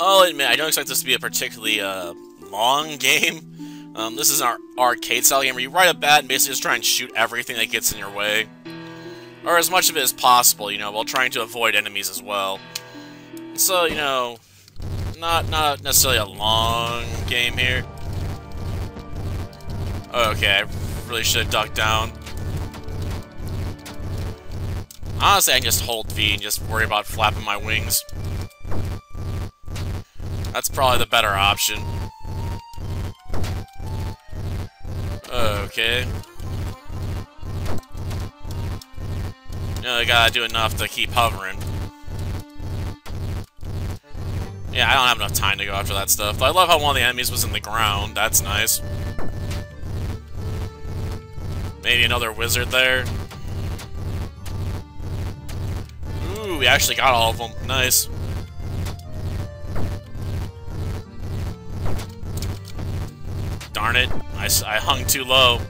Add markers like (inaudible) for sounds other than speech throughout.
I'll admit, I don't expect this to be a particularly uh, long (laughs) game. Um, this is an arcade-style game where you ride a bat and basically just try and shoot everything that gets in your way. Or as much of it as possible, you know, while trying to avoid enemies as well. So, you know, not, not necessarily a long game here. Okay, I really should have ducked down. Honestly, I can just hold V and just worry about flapping my wings. That's probably the better option. Okay. Know, I gotta do enough to keep hovering. Yeah, I don't have enough time to go after that stuff. But I love how one of the enemies was in the ground. That's nice. Maybe another wizard there. Ooh, we actually got all of them. Nice. Darn it. I, I hung too low.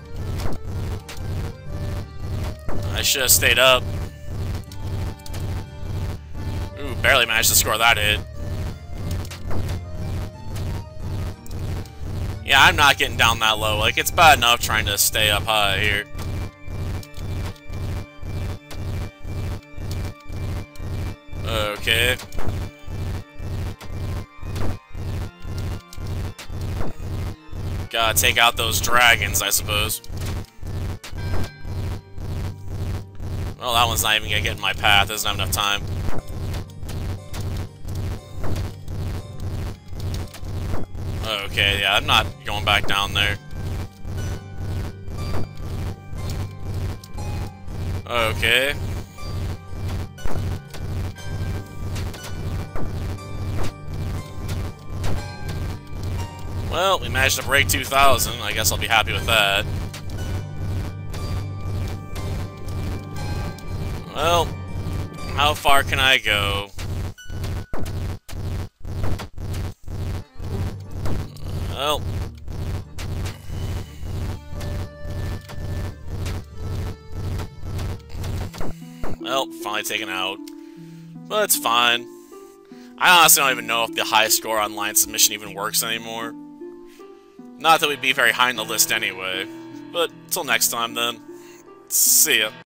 I should have stayed up. Ooh, barely managed to score that hit. Yeah, I'm not getting down that low. Like, it's bad enough trying to stay up high here. Okay. Gotta take out those dragons, I suppose. Well, that one's not even gonna get in my path. Doesn't have enough time. Okay, yeah, I'm not going back down there. Okay. Well, we managed to break 2,000. I guess I'll be happy with that. Well, how far can I go? Well... Well, finally taken out. But it's fine. I honestly don't even know if the high score online submission even works anymore. Not that we'd be very high on the list anyway. But, till next time then. See ya.